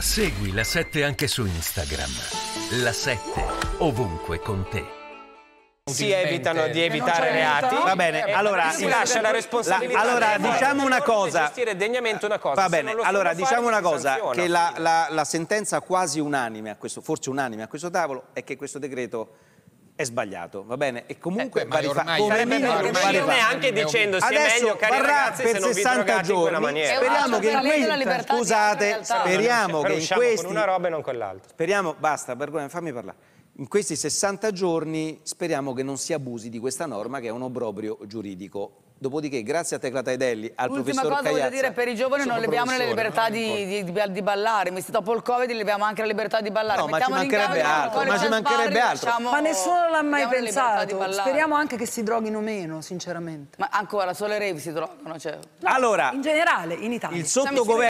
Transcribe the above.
Segui la 7 anche su Instagram. La 7 ovunque con te. si evitano di evitare reati. Va bene, e allora si lascia la responsabilità. la- allora, diciamo una cosa. di gestire degnamente una cosa. Va bene, allora diciamo fare, una cosa, che la, la- la sentenza quasi unanime, a questo, forse unanime a questo tavolo, è che questo decreto è sbagliato, va bene? E comunque Eh, rifatto, ormai- come sarebbe minimo meglio rifatto. neanche dicendo sia Adesso meglio, cari ragazzi, per se non vi 60 drogate in quella giorni. maniera. Speriamo che in di scusate, speriamo che in questi con una roba e non con l'altra. Speriamo, basta, vergogna, fammi parlare. In questi 60 giorni speriamo che non si abusi di questa norma che è un obbrobrio giuridico. Dopodiché, grazie a Tecla Taidelli, al L'ultima professor cosa voglio Cagliazza, dire, per i giovani non leviamo la libertà di, di- di- ballare, Mi- dopo il Covid leviamo anche la libertà di ballare. No, ma ci mancherebbe altro, ma ci mancherebbe altro. facciamo- Ma nessuno l'ha mai pensato. ballare. Speriamo anche che si droghino meno, sinceramente. Ma ancora, solo i rave si drogano. Cioè. Allora, In generale, in Italia. il sottogoverno